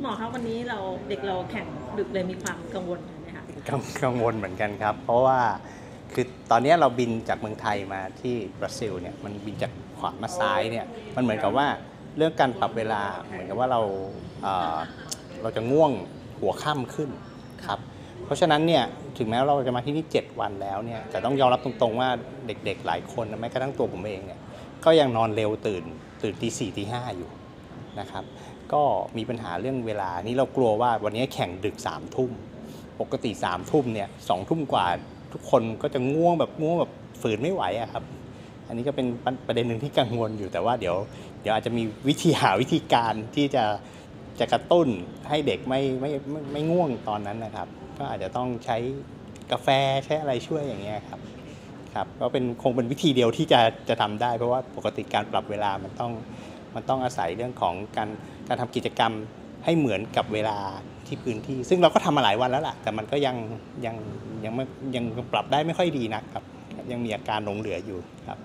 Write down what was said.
หมอคะวันนี้เราเด็กเราแข่งดึกเลยมีความกังวลไหมคะกังกังวลเหมือนกันครับ เพราะว่าคือตอนนี้เราบินจากเมืองไทยมาที่บราซิลเนี่ยมันบินจากขวามาซ้ายเนี่ยมันเหมือนกับว่าเรื่องการปรับเวลาเหมือนกับว่าเราเอ่อเราจะง่วงหัวค่ำขึ้นครับเพราะฉะนั้นเนี่ยถึงแม้เราจะมาที่นี่ 7 วันแล้วเนี่ยแต่ต้องยอมรับตรงๆว่าเด็กๆ หลายคนแม้กระทั่งตัวผมเองเนี่ยก็ยังนอนเร็วตื่นตื่นตีสี่ตีห้าอยู่ นะครับก็มีปัญหาเรื่องเวลานี่เรากลัวว่าวันนี้แข่งดึกสามทุ่มปกติสามทุ่มเนี่ยสองทุ่มกว่าทุกคนก็จะง่วงแบบง่วงแบบฝืนไม่ไหวอะครับ อันนี้ก็เป็นประเด็นหนึ่งที่กังวลอยู่แต่ว่าเดี๋ยวเดี๋ยวอาจจะมีวิธีหาวิธีการที่จะจะกระตุ้นให้เด็กไม่ไม่ไม่ไม่ง่วงตอนนั้นนะครับ ก็อาจจะต้องใช้กาแฟใช้อะไรช่วยอย่างเงี้ยครับครับก็เป็นคงเป็นวิธีเดียวที่จะจะทำได้ เพราะว่าปกติการปรับเวลามันต้อง มันต้องอาศัยเรื่องของการการทำกิจกรรมให้เหมือนกับเวลาที่พื้นที่ ซึ่งเราก็ทำมาหลายวันแล้วล่ะ แต่มันก็ยังยังยังไม่ยังปรับได้ไม่ค่อยดีนักครับ ยังมีอาการหลงเหลืออยู่ครับ